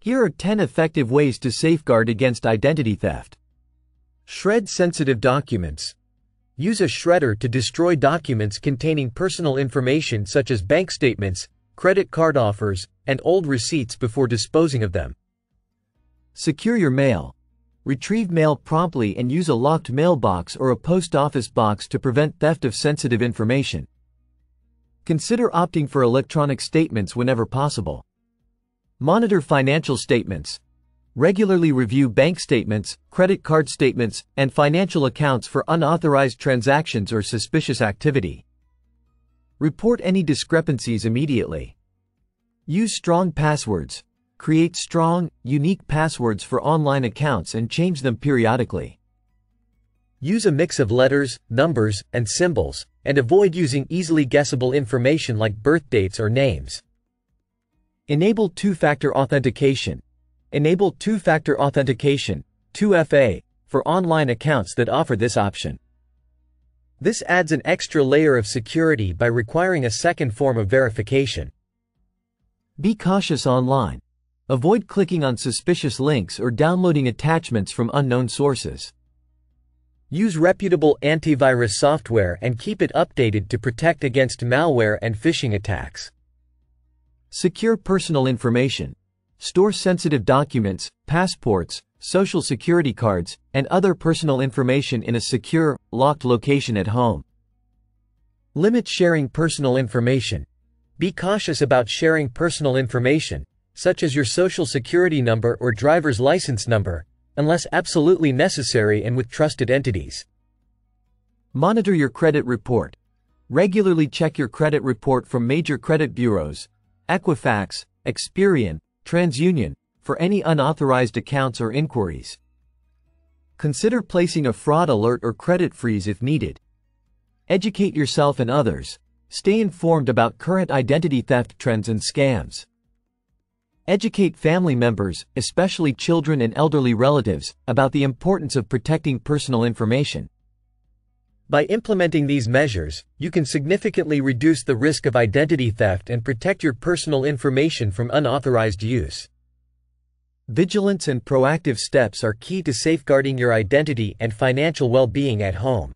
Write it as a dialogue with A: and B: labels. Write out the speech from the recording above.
A: Here are 10 effective ways to safeguard against identity theft.
B: Shred sensitive documents. Use a shredder to destroy documents containing personal information such as bank statements, credit card offers, and old receipts before disposing of them.
A: Secure your mail. Retrieve mail promptly and use a locked mailbox or a post office box to prevent theft of sensitive information. Consider opting for electronic statements whenever possible. Monitor financial statements. Regularly review bank statements, credit card statements, and financial accounts for unauthorized transactions or suspicious activity. Report any discrepancies immediately. Use strong passwords. Create strong, unique passwords for online accounts and change them periodically.
B: Use a mix of letters, numbers, and symbols, and avoid using easily guessable information like birth dates or names.
A: Enable two-factor authentication. Enable two-factor authentication, 2FA, for online accounts that offer this option.
B: This adds an extra layer of security by requiring a second form of verification.
A: Be cautious online. Avoid clicking on suspicious links or downloading attachments from unknown sources.
B: Use reputable antivirus software and keep it updated to protect against malware and phishing attacks.
A: Secure personal information. Store sensitive documents, passports, social security cards, and other personal information in a secure, locked location at home.
B: Limit sharing personal information. Be cautious about sharing personal information, such as your social security number or driver's license number, unless absolutely necessary and with trusted entities.
A: Monitor your credit report. Regularly check your credit report from major credit bureaus, Equifax, Experian, TransUnion, for any unauthorized accounts or inquiries. Consider placing a fraud alert or credit freeze if needed. Educate yourself and others. Stay informed about current identity theft trends and scams. Educate family members, especially children and elderly relatives, about the importance of protecting personal information.
B: By implementing these measures, you can significantly reduce the risk of identity theft and protect your personal information from unauthorized use. Vigilance and proactive steps are key to safeguarding your identity and financial well-being at home.